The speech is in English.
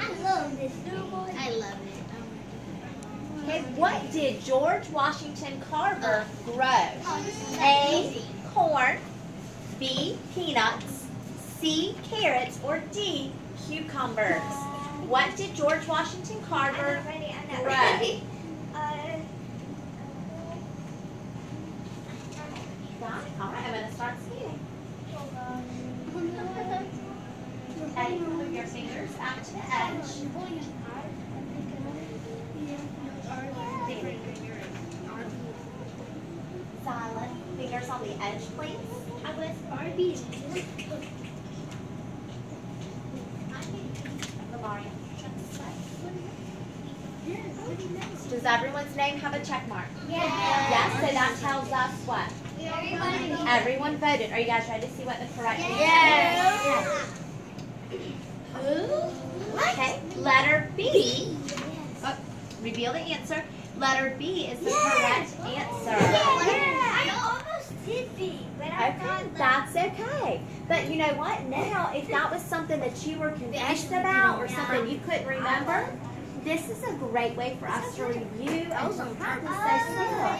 I love this I love it. Okay, what did George Washington Carver grow? Oh, A. easy. Corn. B. Peanuts. C. Carrots. Or D. Cucumbers. What did George Washington Carver ready. I'm grow? Uh, All right, I'm going to start. And you move your fingers out to the edge. Silent. Fingers on the edge, please. I was Barbie. Does everyone's name have a check mark? Yes, Yes, so that tells us what? Everyone voted. Are you guys ready to see what the correct answer Yes. Okay, letter B. Oh, reveal the answer. Letter B is the correct answer. I almost did B, but I Okay, that's okay. But you know what? Now, if that was something that you were confused about or something you couldn't uh-huh. remember, this is a great way for us to review and to practice those skills. Yes. Okay,